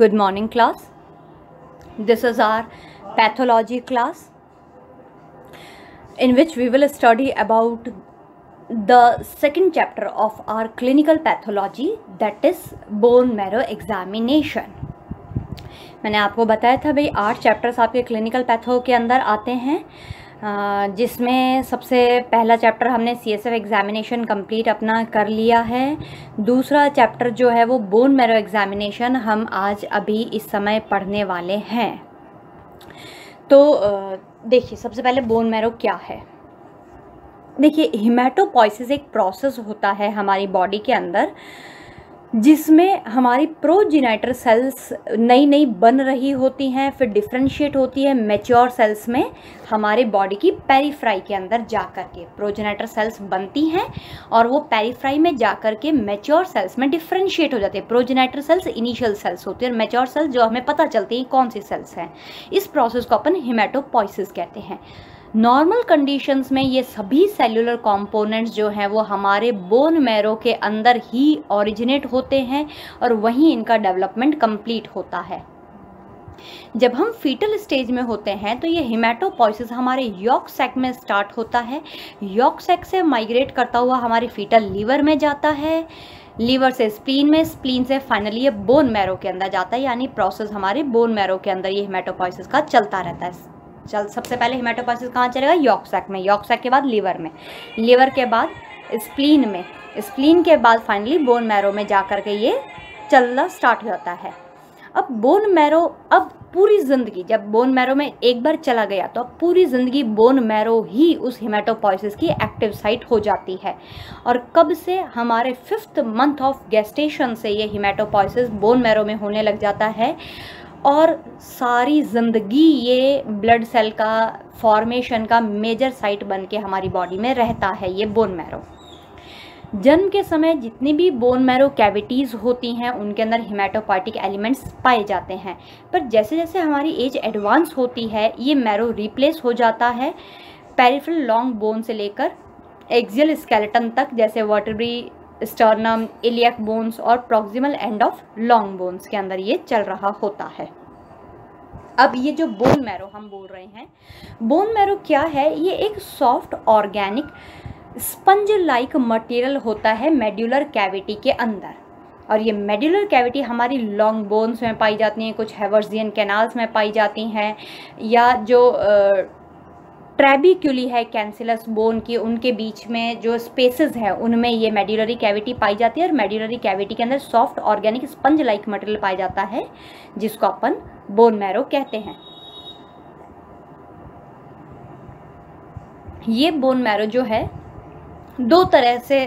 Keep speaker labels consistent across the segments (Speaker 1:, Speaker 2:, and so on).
Speaker 1: Good morning, class. This is our pathology class in which we will study about the second chapter of our clinical pathology that is bone marrow examination. मैंने आपको बताया था भाई आठ chapters आपके clinical patho के अंदर आते हैं जिसमें सबसे पहला चैप्टर हमने C S F examination complete अपना कर लिया है। दूसरा चैप्टर जो है वो बोन मैरो एग्ज़ामिनेशन हम आज अभी इस समय पढ़ने वाले हैं। तो देखिए, सबसे पहले बोन मैरो क्या है? देखिए हिमेटोपॉइसिस एक प्रोसेस होता है हमारी बॉडी के अंदर। जिसमें हमारी प्रोजिनेटर सेल्स नई नई बन रही होती हैं, फिर डिफ्रेंशिएट होती है मेच्योर सेल्स में हमारे बॉडी की पेरीफ्राई के अंदर जा कर के। प्रोजिनेटर सेल्स बनती हैं और वो पेरीफ्राई में जा कर के मेच्योर सेल्स में डिफ्रेंशिएट हो जाते हैं। प्रोजिनेटर सेल्स इनिशियल सेल्स होती है और मेच्योर सेल्स जो हमें पता चलती हैं कौन सी सेल्स हैं। इस प्रोसेस को अपन हिमेटोपॉइसिस कहते हैं। नॉर्मल कंडीशंस में ये सभी सेलुलर कंपोनेंट्स जो हैं, वो हमारे बोन मैरो के अंदर ही ओरिजिनेट होते हैं और वहीं इनका डेवलपमेंट कंप्लीट होता है। जब हम फीटल स्टेज में होते हैं तो ये हिमेटोपॉइसिस हमारे यॉक सेक में स्टार्ट होता है। यॉक सेक से माइग्रेट करता हुआ हमारे फीटल लीवर में जाता है। लीवर से स्प्लीन में स्प्लीन से फाइनली ये बोन मैरो के अंदर जाता है। यानी प्रोसेस हमारे बोन मैरो के अंदर ये हिमेटोपॉइसिस का चलता रहता है। चल, सबसे पहले हिमेटोपाइसिस कहाँ चलेगा? यॉक्सैक में। यॉक्सैक के बाद लीवर में। लीवर के बाद स्प्लीन में। स्प्लीन के बाद फाइनली बोन मैरो में जा कर के ये चलना स्टार्ट हो जाता है। अब बोन मैरो अब पूरी ज़िंदगी, जब बोन मैरो में एक बार चला गया तो अब पूरी ज़िंदगी बोन मैरो ही उस हिमेटोपॉइसिस की एक्टिव साइट हो जाती है। और कब से हमारे फिफ्थ मंथ ऑफ़ गेस्टेशन से ये हिमेटोपॉइसिस बोन मैरो में होने लग जाता है? और सारी ज़िंदगी ये ब्लड सेल का फॉर्मेशन का मेजर साइट बन के हमारी बॉडी में रहता है, ये बोन मैरो जन्म के समय जितनी भी बोन मैरो कैविटीज़ होती हैं, उनके अंदर हिमेटोपाइटिक एलिमेंट्स पाए जाते हैं। पर जैसे जैसे हमारी एज एडवांस होती है, ये मैरो रिप्लेस हो जाता है पेरिफेरल लॉन्ग बोन से लेकर एक्सियल स्केलेटन तक, जैसे वाटरबरी स्टर्नम इलियक बोन्स और proximal end of long bones के अंदर ये चल रहा होता है। अब ये जो बोन मैरो हम बोल रहे हैं बोन मैरो क्या है? ये एक soft organic sponge like material होता है मेड्यूलर कैविटी के अंदर। और ये मेड्यूलर कैविटी हमारी लॉन्ग बोन्स में पाई जाती हैं, कुछ हेवर्जियन कैनाल्स में पाई जाती हैं, या जो ट्रेबिक्यूली है कैंसिलस बोन की, उनके बीच में जो स्पेसेस है, उनमें ये मेड्यूलरी कैविटी पाई जाती है और मेड्यूलरी कैविटी के अंदर soft organic sponge like material पाया जाता है, जिसको अपन बोन मैरो कहते हैं। ये बोन मैरो जो है, दो तरह से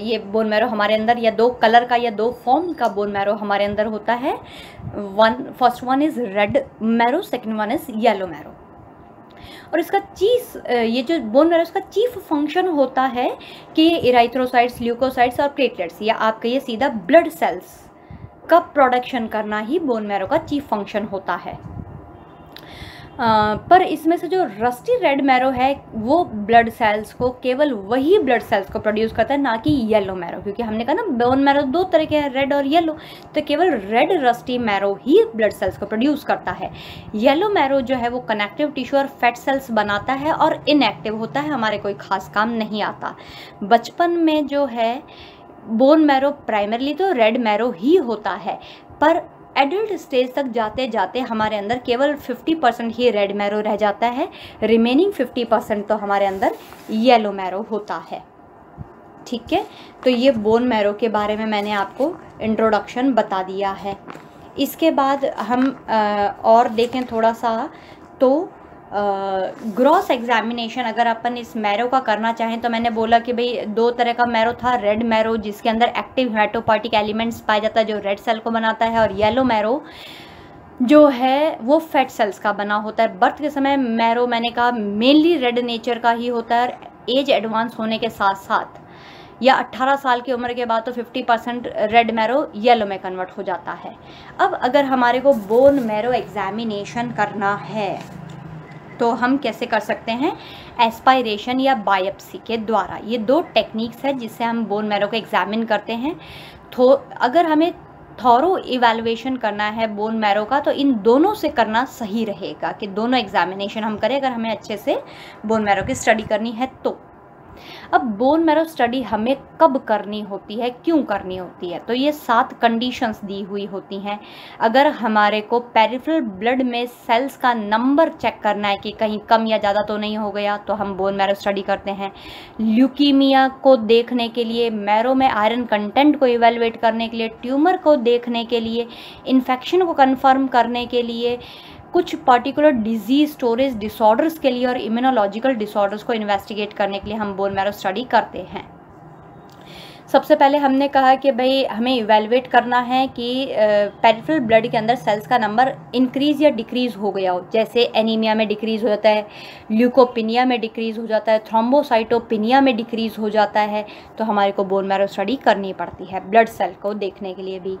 Speaker 1: ये बोन मैरो हमारे अंदर या दो कलर का या दो फॉर्म का बोन मैरो हमारे अंदर होता है। One first one is red marrow second one is yellow marrow और इसका चीफ ये जो बोन मैरो इसका चीफ फ़ंक्शन होता है कि इराइथ्रोसाइट्स ल्यूकोसाइड्स और प्लेटलेट्स या आप कहिए सीधा ब्लड सेल्स का प्रोडक्शन करना ही बोन मैरो का चीफ फ़ंक्शन होता है। पर इसमें से जो रस्टी रेड मैरो है, वो ब्लड सेल्स को केवल वही ब्लड सेल्स को प्रोड्यूस करता है, ना कि येलो मैरो क्योंकि हमने कहा ना बोन मैरो दो तरह के हैं रेड और येलो तो केवल रेड रस्टी मैरो ही ब्लड सेल्स को प्रोड्यूस करता है। येलो मैरो जो है, वो कनेक्टिव टिश्यू और फैट सेल्स बनाता है और इनएक्टिव होता है, हमारे कोई खास काम नहीं आता। बचपन में जो है बोन मैरो प्राइमरली तो रेड मैरो ही होता है, पर एडल्ट स्टेज तक जाते जाते हमारे अंदर केवल 50 परसेंट ही रेड मैरो रह जाता है। रिमेनिंग 50 परसेंट तो हमारे अंदर येलो मैरो होता है। ठीक है? तो ये बोन मैरो के बारे में मैंने आपको इंट्रोडक्शन बता दिया है। इसके बाद हम और देखें थोड़ा सा। तो ग्रॉस एग्जामिनेशन अगर अपन इस मैरो का करना चाहें तो मैंने बोला कि भाई दो तरह का मैरो था रेड मैरो जिसके अंदर एक्टिव हेटोपार्टिक एलिमेंट्स पाया जाता है, जो रेड सेल को बनाता है, और येलो मैरो जो है वो फैट सेल्स का बना होता है। बर्थ के समय मैरो मैंने कहा मेनली रेड नेचर का ही होता है एज एडवांस होने के साथ साथ या 18 साल की उम्र के बाद तो 50 परसेंट रेड मैरो येलो में कन्वर्ट हो जाता है। अब अगर हमारे को बोन मैरो एग्जामिनेशन करना है तो हम कैसे कर सकते हैं? एस्पायरेशन या बायोप्सी के द्वारा। ये दो टेक्निक्स है जिससे हम बोन मैरो को एग्जामिन करते हैं। थो, अगर हमें थॉरो इवेलुएशन करना है बोन मैरो का तो इन दोनों से करना सही रहेगा कि दोनों एग्जामिनेशन हम करें, अगर हमें अच्छे से बोन मैरो की स्टडी करनी है तो। अब बोन मैरो स्टडी हमें कब करनी होती है, क्यों करनी होती है? तो ये सात कंडीशंस दी हुई होती हैं। अगर हमारे को पेरिफेरल ब्लड में सेल्स का नंबर चेक करना है कि कहीं कम या ज़्यादा तो नहीं हो गया तो हम बोन मैरो स्टडी करते हैं। ल्यूकीमिया को देखने के लिए मैरो में आयरन कंटेंट को इवेलुएट करने के लिए ट्यूमर को देखने के लिए इन्फेक्शन को कन्फर्म करने के लिए कुछ पर्टिकुलर डिज़ीज़ स्टोरेज डिसऑर्डर्स के लिए और इम्यूनोलॉजिकल डिसऑर्डर्स को इन्वेस्टिगेट करने के लिए हम बोन मैरो स्टडी करते हैं। सबसे पहले हमने कहा कि भाई हमें इवेलुएट करना है कि पेरिफेरल ब्लड के अंदर सेल्स का नंबर इंक्रीज़ या डिक्रीज़ हो गया हो। जैसे एनीमिया में डिक्रीज़ हो जाता है ल्यूकोपिनिया में डिक्रीज़ हो जाता है थ्रोम्बोसाइटोपिनिया में डिक्रीज़ हो जाता है तो हमारे को बोन मैरो स्टडी करनी पड़ती है ब्लड सेल को देखने के लिए भी।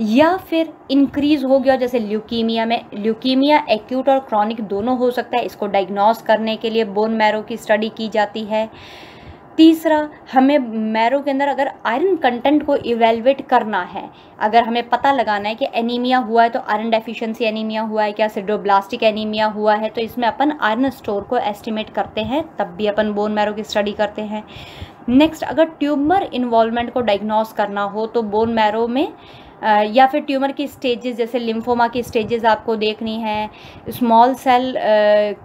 Speaker 1: या फिर इंक्रीज़ हो गया जैसे ल्यूकीमिया में ल्यूकीमिया एक्यूट और क्रॉनिक दोनों हो सकता है, इसको डायग्नोस करने के लिए बोन मैरो की स्टडी की जाती है। तीसरा, हमें मैरो के अंदर अगर आयरन कंटेंट को इवेलुएट करना है, अगर हमें पता लगाना है कि एनीमिया हुआ है तो आयरन डेफिशिएंसी एनीमिया हुआ है, क्या सिडोब्लास्टिक एनीमिया हुआ है तो इसमें अपन आयरन स्टोर को एस्टिमेट करते हैं, तब भी अपन बोन मैरो की स्टडी करते हैं। नेक्स्ट अगर ट्यूमर इन्वॉल्वमेंट को डायग्नोस करना हो तो बोन मैरो में या फिर ट्यूमर की स्टेजेस, जैसे लिम्फोमा की स्टेजेस आपको देखनी है, स्मॉल सेल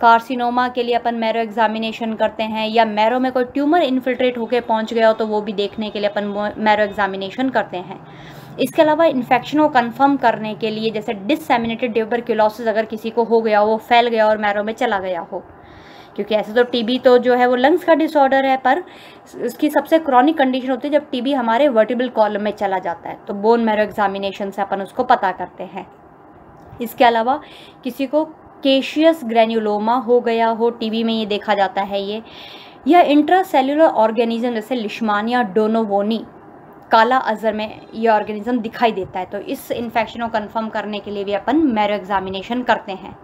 Speaker 1: कार्सिनोमा के लिए अपन मैरो एग्जामिनेशन करते हैं, या मैरो में कोई ट्यूमर इन्फिल्ट्रेट होकर पहुँच गया हो तो वो भी देखने के लिए अपन मैरो एग्जामिनेशन करते हैं। इसके अलावा इन्फेक्शन को कन्फर्म करने के लिए, जैसे डिसमिनेटेड ट्यूबरक्यूलोसिस अगर किसी को हो गया हो, फैल गया और मैरो में चला गया हो क्योंकि ऐसे तो टीबी तो जो है वो लंग्स का डिसऑर्डर है, पर इसकी सबसे क्रॉनिक कंडीशन होती है जब टीबी हमारे वर्टिबल कॉलम में चला जाता है। तो बोन मैरो एग्जामिनेशन से अपन उसको पता करते हैं। इसके अलावा किसी को केशियस ग्रेन्यूलोमा हो गया हो टीबी में ये देखा जाता है ये, या इंट्रासेल्युलर ऑर्गेनिज्म जैसे लिश्मानिया डोनोवोनी काला अजर में ये ऑर्गेनिज्म दिखाई देता है। तो इस इन्फेक्शन को कंफर्म करने के लिए भी अपन मैरो एग्जामिनेशन करते हैं।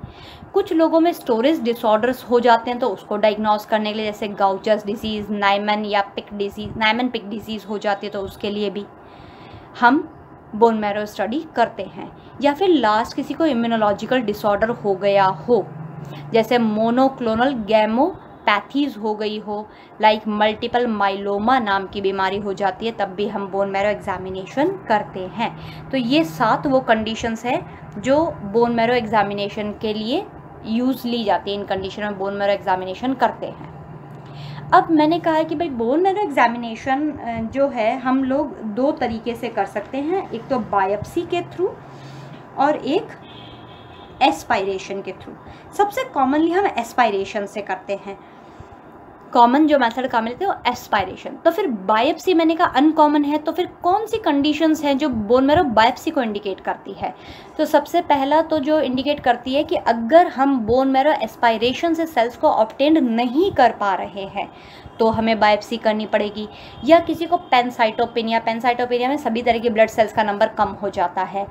Speaker 1: कुछ लोगों में स्टोरेज डिसऑर्डर्स हो जाते हैं तो उसको डायग्नोस करने के लिए जैसे गाउचर्स डिज़ीज़ नाइमन या Pick disease Niemann Pick disease हो जाती है तो उसके लिए भी हम बोन मैरो स्टडी करते हैं। या फिर लास्ट किसी को इम्यूनोलॉजिकल डिसऑर्डर हो गया हो, जैसे मोनोक्लोनल गैमो पैथीज हो गई हो लाइक मल्टीपल माइलोमा नाम की बीमारी हो जाती है, तब भी हम बोन मैरो एग्जामिनेशन करते हैं। तो ये सात वो कंडीशंस हैं जो बोन मैरो एग्जामिनेशन के लिए यूज़ ली जाती है इन कंडीशन में बोन मेरो एग्जामिनेशन करते हैं। अब मैंने कहा है कि भाई बोन मेरो एग्जामिनेशन जो है, हम लोग दो तरीके से कर सकते हैं। एक तो बायोप्सी के थ्रू और एक एस्पायरेशन के थ्रू सबसे कॉमनली हम एस्पायरेशन से करते हैं। कॉमन जो मेथड का मिलते हैं वो एस्पायरेशन तो फिर बायोप्सी मैंने कहा अनकॉमन है तो फिर कौन सी कंडीशंस हैं जो बोन मैरो बायोप्सी को इंडिकेट करती है? तो सबसे पहला तो जो इंडिकेट करती है कि अगर हम बोन मैरो एस्पायरेशन से सेल्स को ऑप्टेंड नहीं कर पा रहे हैं तो हमें बायोप्सी करनी पड़ेगी। या किसी को पेनसाइटोपिनिया पेनसाइटोपिनिया में सभी तरह के ब्लड सेल्स का नंबर कम हो जाता है।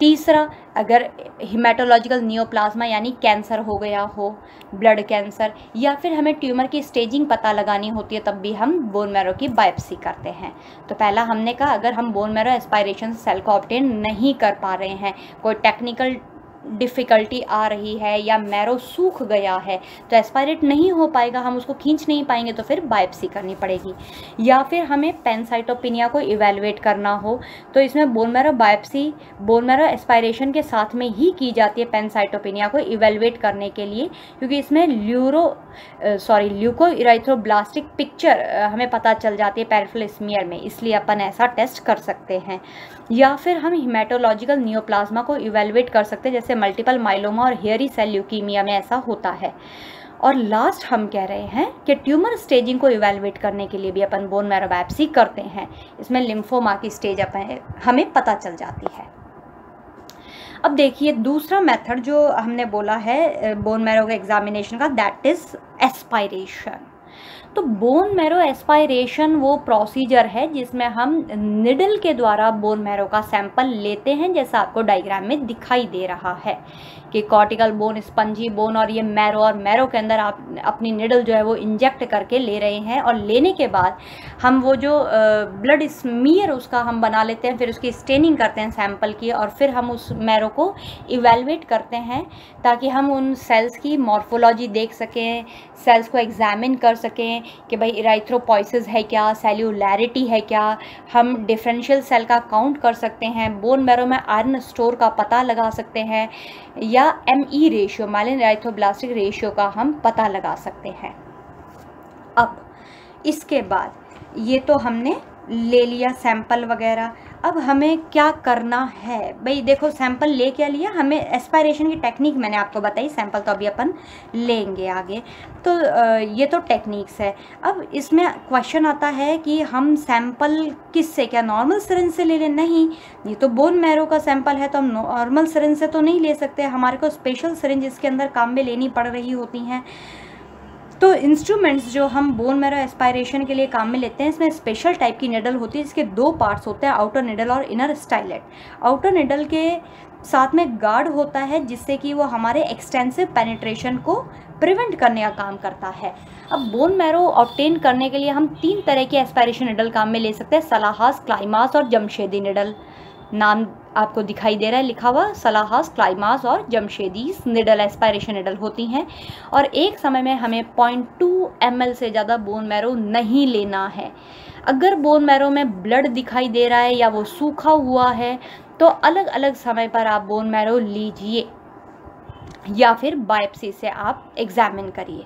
Speaker 1: तीसरा, अगर हिमाटोलॉजिकल नियोप्लाज्मा यानी कैंसर हो गया हो ब्लड कैंसर या फिर हमें ट्यूमर की स्टेजिंग पता लगानी होती है, तब भी हम बोन मैरो की बायोप्सी करते हैं। तो पहला हमने कहा, अगर हम बोन मैरो एस्पायरेशन सेल को ऑप्टेन नहीं कर पा रहे हैं, कोई टेक्निकल डिफ़िकल्टी आ रही है या मैरो सूख गया है तो एस्पायरेट नहीं हो पाएगा, हम उसको खींच नहीं पाएँगे तो फिर बायोप्सी करनी पड़ेगी। या फिर हमें पेनसाइटोपिनिया को इवेलुएट करना हो तो इसमें bone marrow biopsy bone marrow aspiration के साथ में ही की जाती है पेनसाइटोपिनिया को इवेलुएट करने के लिए, क्योंकि इसमें ल्यूरो सॉरी ल्यूको इराइथ्रोब्लास्टिक पिक्चर हमें पता चल जाती है पैरफुल स्मीयर में, इसलिए अपन ऐसा टेस्ट कर सकते हैं। या फिर हम हिमेटोलॉजिकल नियोप्लाज्मा को इवेलुएट कर सकते हैं, जैसे मल्टीपल माइलोमा और हेयरी सेल ल्यूकीमिया में ऐसा होता है। और लास्ट हम कह रहे हैं कि ट्यूमर स्टेजिंग को इवेलुएट करने के लिए भी अपन बोन मैरोबैप्सी करते हैं। इसमें लिम्फोमा की स्टेज अपन, हमें पता चल जाती है। अब देखिए, दूसरा मेथड जो हमने बोला है बोन मैरो के एग्जामिनेशन का दैट इज़ एस्पायरेशन तो बोन मैरो एस्पायरेशन वो प्रोसीजर है जिसमें हम निडल के द्वारा बोन मैरो का सैंपल लेते हैं, जैसा आपको डायग्राम में दिखाई दे रहा है। कि कॉर्टिकल बोन स्पंजी बोन और ये मैरो और मैरो के अंदर आप अपनी निडल जो है वो इंजेक्ट करके ले रहे हैं और लेने के बाद हम वो जो ब्लड स्मीयर उसका हम बना लेते हैं, फिर उसकी स्टेनिंग करते हैं सैंपल की और फिर हम उस मैरो को इवेलुएट करते हैं ताकि हम उन सेल्स की मॉर्फोलॉजी देख सकें सेल्स को एग्जामिन कर सकें कि भाई इराइथ्रोपोइसिस है क्या सेल्यूलैरिटी है क्या, हम डिफरेंशियल सेल का काउंट कर सकते हैं बोन मैरो में आयरन स्टोर का पता लगा सकते हैं या एम ई रेशियो मालिन राइथोब्लास्टिक रेशियो का हम पता लगा सकते हैं। अब, इसके बाद, ये तो हमने ले लिया सैंपल वगैरह अब हमें क्या करना है? भाई, देखो सैंपल ले क्या लिया। हमें एस्पायरेशन की टेक्निक मैंने आपको बताई। सैंपल तो अभी अपन लेंगे आगे। तो ये तो टेक्निक्स है। अब इसमें क्वेश्चन आता है कि हम सैंपल किस से क्या नॉर्मल सरेंज से ले लें नहीं। ये तो बोन मैरो का सैंपल है तो हम नॉर्मल सरेंज से तो नहीं ले सकते। हमारे को स्पेशल सरेंज इसके अंदर काम में लेनी पड़ रही होती हैं। तो इंस्ट्रूमेंट्स जो हम बोन मैरो एस्पायरेशन के लिए काम में लेते हैं, इसमें स्पेशल टाइप की निडल होती है, जिसके दो पार्ट्स होते हैं आउटर निडल और इनर स्टाइलेट आउटर निडल के साथ में गार्ड होता है, जिससे कि वो हमारे एक्सटेंसिव पेनिट्रेशन को प्रिवेंट करने का काम करता है. अब बोन मैरो ऑप्टेन करने के लिए हम तीन तरह के एस्पायरेशन निडल काम में ले सकते हैं सलाहास क्लाइमास और जमशेदी निडल नाम आपको दिखाई दे रहा है, लिखा हुआ, सलाहस, क्लाइमास और जमशेदीस, निडल, एस्पायरेशन निडल होती हैं। और एक समय में हमें पॉइंट टू एम से ज़्यादा बोन मैरो नहीं लेना है। अगर बोन मैरो में ब्लड दिखाई दे रहा है या वो सूखा हुआ है तो अलग अलग समय पर आप बोन मैरो लीजिए। या फिर बायोप्सी से आप एग्जामिन करिए।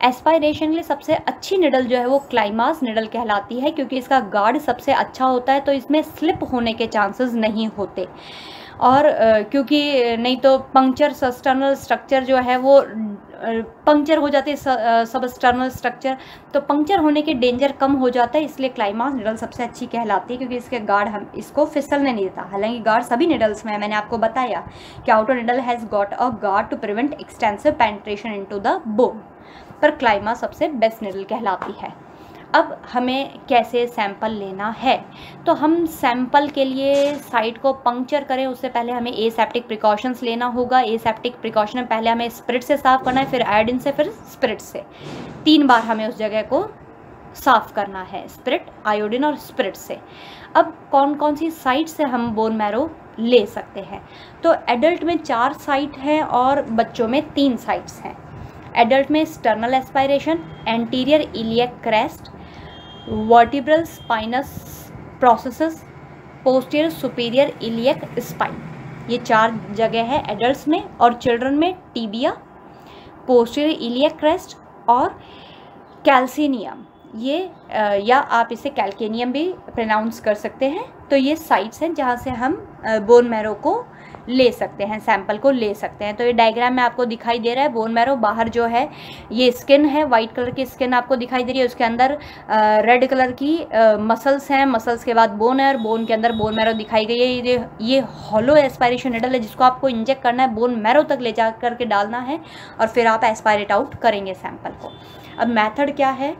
Speaker 1: एस्पायरेशन के लिए सबसे अच्छी निडल जो है वो क्लाइमास निडल कहलाती है, क्योंकि इसका गार्ड सबसे अच्छा होता है तो इसमें स्लिप होने के चांसेस नहीं होते। और क्योंकि नहीं तो पंक्चर सस्टर्नल स्ट्रक्चर जो है वो पंक्चर हो जाते सब स्टर्नल स्ट्रक्चर तो पंक्चर होने के डेंजर कम हो जाता है, इसलिए क्लाइमास निडल सबसे अच्छी कहलाती है, क्योंकि इसके गार्ड हम, इसको फिसलने नहीं देता। हालाँकि गार्ड सभी निडल्स में मैंने आपको बताया कि outer needle has got a guard to prevent extensive penetration into the bone पर क्लाइमा सबसे बेस्ट निडल कहलाती है। अब हमें कैसे सैंपल लेना है? तो हम सैंपल के लिए साइट को पंक्चर करें, उससे पहले हमें ए सेप्टिक प्रिकॉशंस लेना होगा। ए सेप्टिक प्रिकॉशन पहले हमें स्प्रिट से साफ़ करना है, फिर आयोडिन से, फिर स्प्रिट से। तीन बार हमें उस जगह को साफ़ करना है स्प्रिट आयोडिन और स्प्रिट से। अब कौन कौन सी साइट से हम बोन मैरो ले सकते हैं? तो एडल्ट में चार साइट हैं और बच्चों में तीन साइट्स हैं। एडल्ट में sternal aspiration anterior iliac crest vertebral spinous process posterior superior iliac spine ये चार जगह है एडल्ट में और चिल्ड्रन में टीबिया पोस्टियर इलियक क्रेस्ट और कैल्सिनियम ये या आप इसे कैल्केनियम भी प्रनाउंस कर सकते हैं। तो ये साइट्स हैं जहाँ से हम बोन मैरो को ले सकते हैं सैंपल को ले सकते हैं। तो ये डायग्राम में आपको दिखाई दे रहा है बोन मैरो बाहर जो है, ये स्किन है वाइट कलर की स्किन आपको दिखाई दे रही है। उसके अंदर रेड कलर की मसल्स हैं। मसल्स के बाद बोन है और बोन के अंदर बोन मैरो दिखाई गई है। ये ये हॉलो एस्पायरेशन निडल है, जिसको आपको इंजेक्ट करना है बोन मैरो तक ले जा करके डालना है और फिर आप एस्पायरेट आउट करेंगे सैंपल को। अब मैथड क्या है?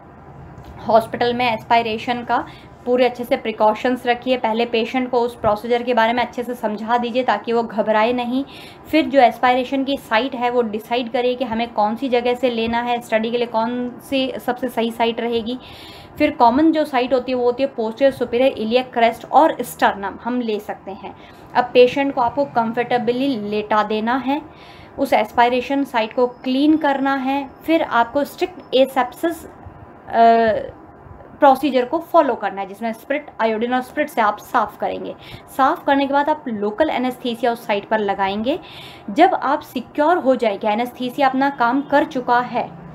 Speaker 1: हॉस्पिटल में एस्पायरेशन का पूरे अच्छे से प्रिकॉशंस रखिए। पहले पेशेंट को उस प्रोसीजर के बारे में अच्छे से समझा दीजिए ताकि वो घबराए नहीं। फिर जो एस्पायरेशन की साइट है वो डिसाइड करिए कि हमें कौन सी जगह से लेना है स्टडी के लिए कौन सी सबसे सही साइट रहेगी। फिर कॉमन जो साइट होती है वो होती है पोस्टर सुपीरियर इलियक क्रेस्ट और स्टर्नम हम ले सकते हैं। अब पेशेंट को आपको कंफर्टेबली लेटा देना है। उस एस्पायरेशन साइट को क्लीन करना है। फिर आपको स्ट्रिक्ट एसेप्सिस प्रोसीजर को फॉलो करना है, जिसमें स्प्रिट आयोडीन और स्प्रिट से आप साफ़ करेंगे। साफ़ करने के बाद आप लोकल एनेस्थीसिया उस साइट पर लगाएँगे। जब आप सिक्योर हो जाएगा एनेस्थीसिया अपना काम कर चुका है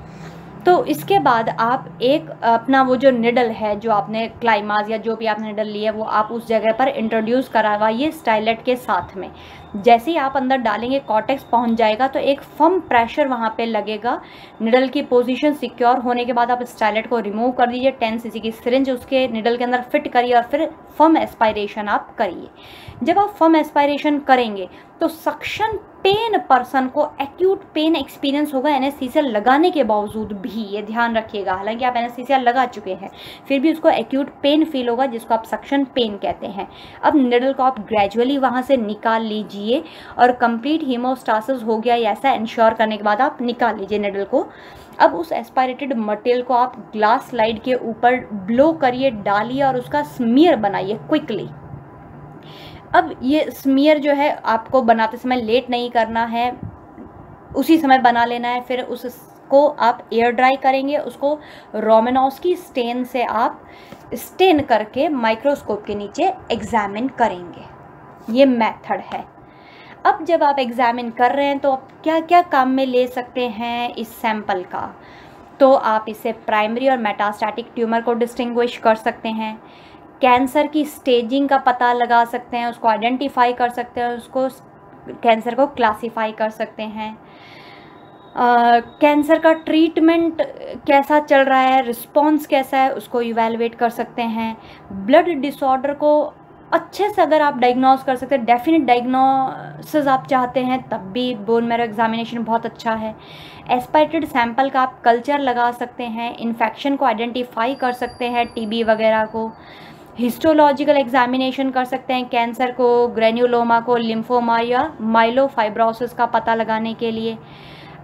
Speaker 1: तो इसके बाद आप एक अपना वो जो निडल है, जो आपने क्लाइमाज या जो भी आपने निडल लिया वो आप उस जगह पर इंट्रोड्यूस करवाइए स्टाइलेट के साथ में। जैसे ही आप अंदर डालेंगे कॉटेक्स पहुँच जाएगा तो एक फम प्रेशर वहाँ पे लगेगा। निडल की पोजीशन सिक्योर होने के बाद आप स्टाइलेट को रिमूव कर दीजिए टेन सी की सिरिंज उसके निडल के अंदर फिट करिए और फिर फम एस्पायरेशन आप करिए। जब आप फम एस्पायरेशन करेंगे तो सक्शन पेन पर्सन को एक्यूट पेन एक्सपीरियंस होगा एनेस्थीसिया लगाने के बावजूद भी, ये ध्यान रखिएगा। हालाँकि आप एनेस्थीसिया लगा चुके हैं, फिर भी उसको एक्यूट पेन फील होगा, जिसको आप सक्शन पेन कहते हैं। अब निडल को आप ग्रेजुअली वहाँ से निकाल लीजिए और कंप्लीट हीमोस्टासिस हो गया, या ऐसा इंश्योर करने के बाद आप निकाल लीजिए निडल को। अब उस एस्पायरेटेड मटेरियल को आप ग्लास स्लाइड के ऊपर ब्लो करिए, डालिए और उसका स्मीयर बनाइए क्विकली अब ये स्मीयर जो है, आपको बनाते समय लेट नहीं करना है। उसी समय बना लेना है, फिर उसको आप एयर ड्राई करेंगे। उसको रोमेनोस्की स्टेन से आप स्टेन करके माइक्रोस्कोप के नीचे एग्जामिन करेंगे। ये मेथड है। अब जब आप एग्जामिन कर रहे हैं तो आप क्या क्या काम में ले सकते हैं इस सैंपल का? तो आप इसे प्राइमरी और मेटास्टैटिक ट्यूमर को डिस्टिंग्विश कर सकते हैं। कैंसर की स्टेजिंग का पता लगा सकते हैं उसको आइडेंटिफाई कर सकते हैं उसको कैंसर को क्लासीफाई कर सकते हैं। कैंसर uh, का ट्रीटमेंट कैसा चल रहा है रिस्पॉन्स कैसा है उसको इवेलुएट कर सकते हैं। ब्लड डिसऑर्डर को अच्छे से अगर आप डायग्नोस कर सकते हैं डेफिनेट डायग्नोसिस आप चाहते हैं तब भी बोन मेरो एग्जामिनेशन बहुत अच्छा है। एस्पाइटेड सैंपल का आप कल्चर लगा सकते हैं इन्फेक्शन को आइडेंटिफाई कर सकते हैं टीबी वगैरह को। हिस्टोलॉजिकल एग्जामिनेशन कर सकते हैं कैंसर को ग्रेन्यूलोमा को लिम्फोमा या माइलोफाइब्रोसिस का पता लगाने के लिए।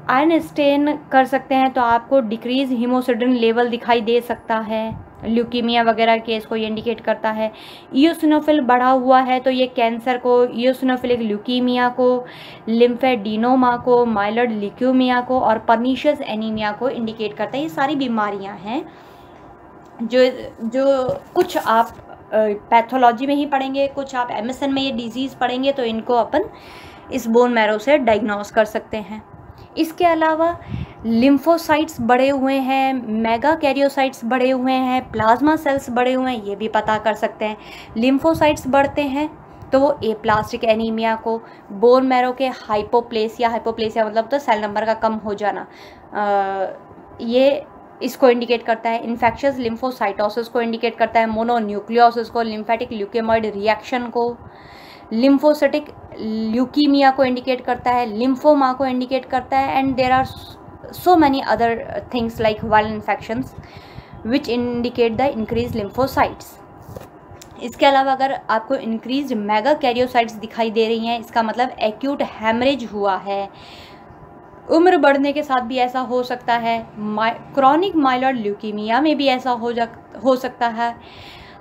Speaker 1: आयन स्टेन कर सकते हैं तो आपको डिक्रीज हीमोसिडिन लेवल दिखाई दे सकता है। ल्यूकीमिया वगैरह केस को ये इंडिकेट करता है। ईओसिनोफिल बढ़ा हुआ है तो ये कैंसर को ईओसिनोफिलिक ल्यूकीमिया को लिम्फेडिनोमा को माइलड लिक्यूमिया को और परनीशियस एनीमिया को इंडिकेट करता है। ये सारी बीमारियाँ हैं। जो जो कुछ आप पैथोलॉजी में ही पढ़ेंगे कुछ आप एम में ये डिज़ीज़ पढ़ेंगे तो इनको अपन इस बोन मैरो से डायग्नोस कर सकते हैं। इसके अलावा लिम्फोसाइट्स बढ़े हुए हैं मेगा कैरियोसाइट्स बढ़े हुए हैं प्लाज्मा सेल्स बढ़े हुए हैं ये भी पता कर सकते हैं। लिम्फोसाइट्स बढ़ते हैं तो वो ए प्लास्टिक एनीमिया को बोन मैरो के हाइपोप्लेसिया हाइपोप्लेसिया मतलब तो सेल नंबर का कम हो जाना। आ, ये इसको इंडिकेट करता है इन्फेक्शस लिम्फोसाइटोसिस को इंडिकेट करता है मोनोन्यूक्लियोसिस को लिम्फेटिक ल्यूकेमॉइड रिएक्शन को लिम्फोसिटिक ल्यूकीमिया को इंडिकेट करता है लिम्फोमा को इंडिकेट करता है and there are so many other things like viral infections which indicate the increase lymphocytes इसके अलावा अगर आपको इंक्रीज मेगा कैरियोसाइट्स दिखाई दे रही हैं, इसका मतलब एक्यूट हैमरेज हुआ है उम्र बढ़ने के साथ भी ऐसा हो सकता है। क्रॉनिक माइलॉड ल्यूकीमिया में भी ऐसा हो जा हो सकता है।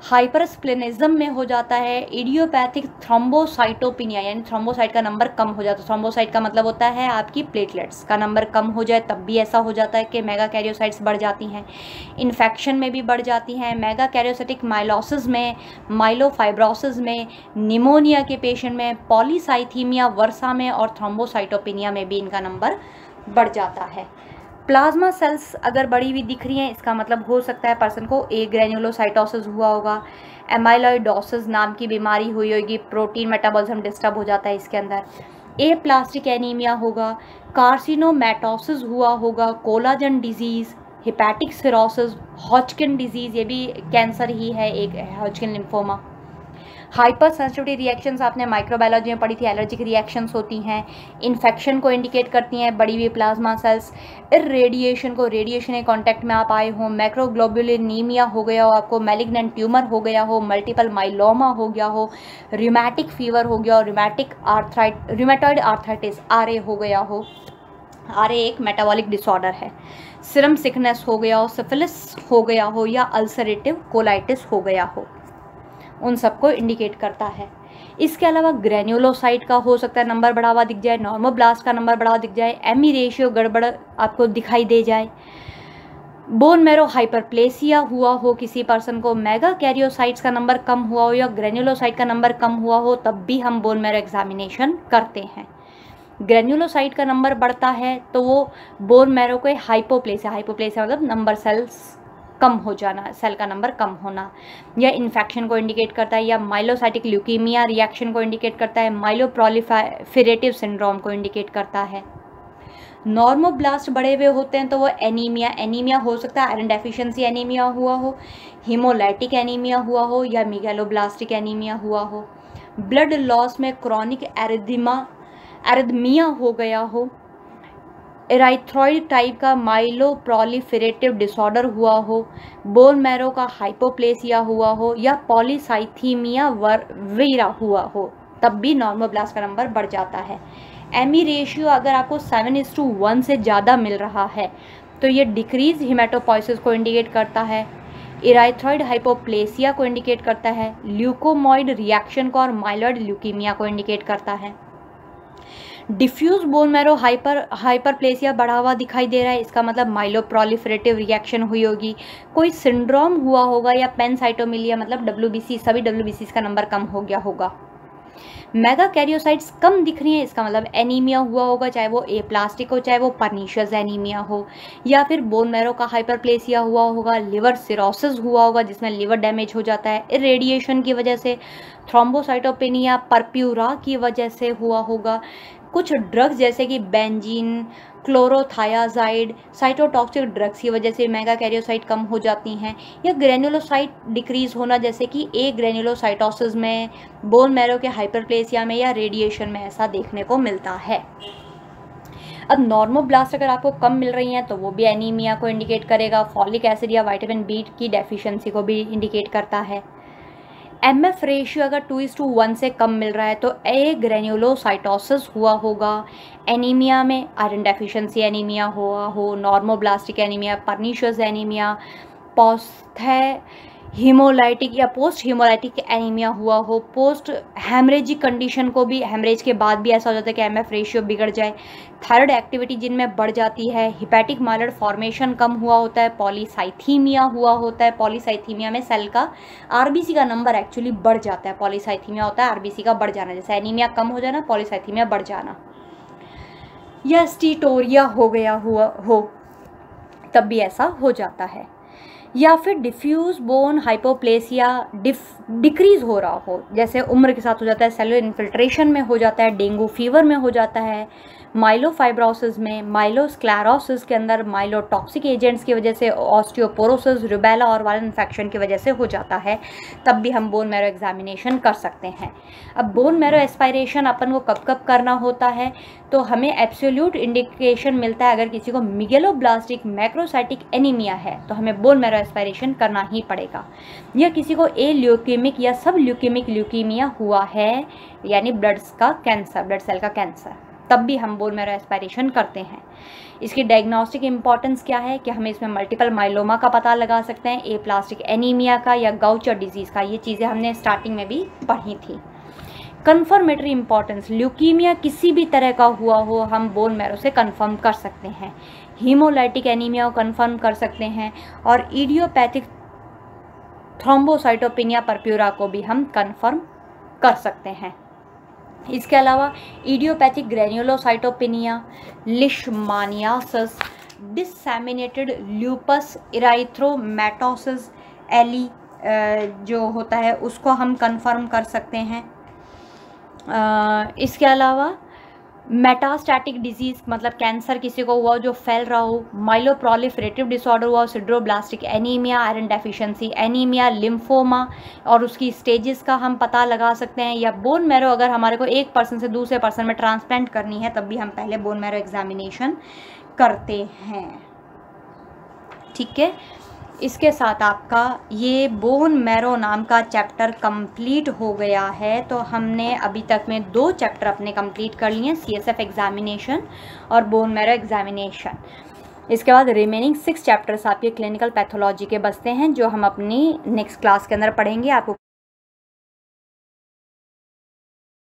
Speaker 1: हाइपरस्प्लेनिज्म में हो जाता है, इडियोपैथिक थ्रोम्बोसाइटोपिनिया, यानी थ्रोम्बोसाइट का नंबर कम हो जाता है। थ्रोम्बोसाइट का मतलब होता है आपकी प्लेटलेट्स का नंबर कम हो जाए, तब भी ऐसा हो जाता है कि मेगा कैरियोसाइट्स बढ़ जाती हैं, इन्फेक्शन में भी बढ़ जाती हैं। मेगा कैरियोसाइटिक माइलोसिस में, माइलोफाइब्रोसिस में, निमोनिया के पेशेंट में, पॉलीसाइथीमिया वर्षा में और थ्रोम्बोसाइटोपिनिया में भी इनका नंबर बढ़ जाता है। प्लाज्मा सेल्स अगर बड़ी हुई दिख रही हैं, इसका मतलब हो सकता है पर्सन को ए ग्रेन्यूलोसाइटोसिस हुआ होगा एमाइलॉइडोसिस नाम की बीमारी हुई होगी प्रोटीन मेटाबॉलिज्म डिस्टर्ब हो जाता है इसके अंदर। ए प्लास्टिक एनीमिया होगा कार्सिनोमेटोसिस हुआ होगा collagen disease hepatic cirrhosis Hodgkin disease ये भी कैंसर ही है, एक Hodgkin lymphoma hyper sensitivity reactions आपने माइक्रोबायोलॉजी में पढ़ी थी एलर्जिक रिएक्शंस होती हैं इन्फेक्शन को इंडिकेट करती हैं बड़ी हुई प्लाज्मा सेल्स रेडिएशन को रेडिएशन के कॉन्टैक्ट में आप आए हो मैक्रोग्लोबुलिनीमिया हो गया हो आपको मेलिग्नेंट ट्यूमर हो गया हो मल्टीपल माइलोमा हो गया हो रिमैटिक फीवर हो गया हो rheumatic arthritis rheumatoid arthritis RA हो गया हो आरए एक मेटाबॉलिक डिसऑर्डर है सिरम सिकनेस हो गया हो सिफिलिस हो गया हो, या अल्सरेटिव कोलाइटिस हो गया हो। उन सबको इंडिकेट करता है। इसके अलावा ग्रेन्यूलोसाइट का हो सकता है नंबर बढ़ा हुआ दिख जाए नॉर्मोब्लास्ट का नंबर बढ़ा दिख जाए एमी रेशियो गड़बड़ आपको दिखाई दे जाए। बोन मैरो हाइपरप्लेसिया हुआ हो किसी पर्सन को मेगा कैरियोसाइट्स का नंबर कम हुआ हो या ग्रेन्यूलोसाइट का नंबर कम हुआ हो, तब भी हम बोन मेरो एग्जामिनेशन करते हैं। ग्रेन्यूलोसाइट का नंबर बढ़ता है तो वो बोन मैरो के हाइपोप्लेसिया हाइपोप्लेसिया मतलब नंबर सेल्स कम हो जाना सेल का नंबर कम होना। या इन्फेक्शन को इंडिकेट करता है, या माइलोसाइटिक ल्यूकीमिया रिएक्शन को इंडिकेट करता है माइलोप्रोलिफेरेटिव सिंड्रोम को इंडिकेट करता है। नॉर्मोब्लास्ट बढ़े हुए होते हैं तो वो एनीमिया एनीमिया हो सकता है आयरन डेफिशिएंसी एनीमिया हुआ हो हीमोलाइटिक एनीमिया हुआ हो, या मिगेलोब्लास्टिक एनीमिया हुआ हो। ब्लड लॉस में क्रॉनिक एरिदिमा एरदमिया हो गया हो एराइथ्रॉइड टाइप का माइलो प्रोलिफेरेटिव डिसऑर्डर हुआ हो बोन मैरो का हाइपोप्लेसिया हुआ हो, या पॉलीसाइथीमिया वीरा हुआ हो, तब भी नॉर्मोब्लास्ट का नंबर बढ़ जाता है। एमी रेशियो अगर आपको सेवन इज़ टू वन से ज़्यादा मिल रहा है तो ये डिक्रीज हिमेटोपोइसिस को इंडिकेट करता है इराइथ्रॉइड हाइपोप्लेसिया को इंडिकेट करता है ल्यूकोमॉइड रिएक्शन को और माइलॉइड ल्यूकीमिया को इंडिकेट करता है। Diffuse bone marrow hyper hyperplasia बढ़ा हुआ दिखाई दे रहा है। इसका मतलब माइलोप्रोलिफरेटिव रिएक्शन हुई होगी। कोई सिंड्रोम हुआ होगा या पेनसाइटोमिलिया मतलब डब्ल्यूबीसी सभी डब्ल्यू का नंबर कम हो गया होगा। मेगा कैरियोसाइट्स कम दिख रही हैं, इसका मतलब एनीमिया हुआ होगा, चाहे वो ए प्लास्टिक हो, चाहे वो पर्नीशियस एनीमिया हो, या फिर बोन मैरो का हाइपरप्लेसिया हुआ होगा लिवर सिरोसिस हुआ होगा, जिसमें लिवर डैमेज हो जाता है रेडिएशन की वजह से थ्रोम्बोसाइटोपेनिया परप्यूरा की वजह से हुआ होगा, कुछ ड्रग्स जैसे कि बेंजीन क्लोरोथायाजाइड साइटोटॉक्सिक ड्रग्स की वजह से मेगा कैरियोसाइट कम हो जाती हैं, या ग्रेनुलोसाइट डिक्रीज होना जैसे कि ए ग्रेनुलोसाइटोसिस में बोन मैरो के हाइपरप्लेसिया में या रेडिएशन में ऐसा देखने को मिलता है। अब नॉर्मोब्लास्ट अगर आपको कम मिल रही हैं तो वो भी एनीमिया को इंडिकेट करेगा फॉलिक एसिड या वाइटामिन बी की डेफिशिएंसी को भी इंडिकेट करता है। एम एफ़ रेशियो अगर टू इज़ टू वन से कम मिल रहा है तो ए ग्रेन्यूलोसाइटोसिस हुआ होगा। एनीमिया में आयरन डेफिशिएंसी एनीमिया हुआ हो normoblastic anaemia pernicious anaemia post haemolytic या पोस्ट हीमोलाइटिक एनीमिया हुआ हो पोस्ट हेमरेजिक कंडीशन को भी हेमरेज के बाद भी ऐसा हो जाता है कि एम एफ़ रेशियो बिगड़ जाए। थायराइड एक्टिविटी जिनमें बढ़ जाती है हिपैटिक माइलर फॉर्मेशन कम हुआ होता है पॉलीसाइथीमिया हुआ होता है। पॉलीसाइथीमिया में सेल का आरबीसी का नंबर एक्चुअली बढ़ जाता है। पॉलीसाइथीमिया होता है आरबीसी का बढ़ जाना। जैसे एनीमिया कम हो जाना पॉलीसाइथीमिया बढ़ जाना। या स्टीटोरिया हो गया हुआ, हो, तब भी ऐसा हो जाता है। या फिर डिफ्यूज बोन हाइपोप्लेसिया डिक्रीज हो रहा हो। जैसे उम्र के साथ हो जाता है सेलुलर इन्फिल्ट्रेशन में हो जाता है डेंगू फीवर में हो जाता है माइलोफाइब्रोसिस में माइलोस्क्लेरोसिस के अंदर माइलोटॉक्सिक एजेंट्स की वजह से ऑस्टियोपोरोसिस रुबेला और वायरल इन्फेक्शन की वजह से हो जाता है, तब भी हम बोन मैरो एग्जामिनेशन कर सकते हैं। अब बोन मैरो एस्पायरेशन अपन को कब कब करना होता है? तो हमें एब्सोल्यूट इंडिकेशन मिलता है अगर किसी को मिगेलोब्लास्टिक मैक्रोसाइटिक एनीमिया है तो हमें बोन मैरो एस्पायरेशन करना ही पड़ेगा। या किसी को ए ल्यूकेमिक या सब ल्यूकेमिक ल्यूकीमिया हुआ है, यानी ब्लड का कैंसर ब्लड सेल का कैंसर तब भी हम बोन मैरो एस्पायरेशन करते हैं। इसकी डायग्नोस्टिक इंपॉर्टेंस क्या है कि हमें इसमें मल्टीपल माइलोमा का पता लगा सकते हैं ए प्लास्टिक एनीमिया का या गाउचर डिज़ीज़ का, ये चीज़ें हमने स्टार्टिंग में भी पढ़ी थी। कन्फर्मेटरी इंपॉर्टेंस ल्यूकीमिया किसी भी तरह का हुआ हो, हम बोन मैरो से कन्फर्म कर सकते हैं। हीमोलाइटिक एनीमिया कन्फर्म कर सकते हैं और ईडियोपैथिक थ्रोम्बोसाइटोपिनिया परप्यूरा को भी हम कन्फर्म कर सकते हैं। इसके अलावा idiopathic granulocytopenia leishmaniasis disseminated lupus erythematosus Eli जो होता है, उसको हम कंफर्म कर सकते हैं। इसके अलावा मेटास्टैटिक डिज़ीज़ मतलब कैंसर किसी को हुआ, जो फैल रहा हो माइलोप्रोलिफरेटिव डिसऑर्डर हुआ sideroblastic anaemia iron deficiency anaemia lymphoma और उसकी स्टेजेस का हम पता लगा सकते हैं, या बोन मैरो अगर हमारे को एक पर्सन से दूसरे पर्सन में ट्रांसप्लांट करनी है, तब भी हम पहले बोन मैरो एग्जामिनेशन करते हैं। ठीक है? इसके साथ आपका ये बोन मैरो नाम का चैप्टर कंप्लीट हो गया है। तो हमने अभी तक में दो चैप्टर अपने कंप्लीट कर लिए सी एस एफ़ एग्ज़ामिनेशन और बोन मैरो एग्ज़ामिनेशन इसके बाद रिमेनिंग सिक्स चैप्टर्स आपके क्लिनिकल पैथोलॉजी के बसते हैं, जो हम अपनी नेक्स्ट क्लास के अंदर पढ़ेंगे। आपको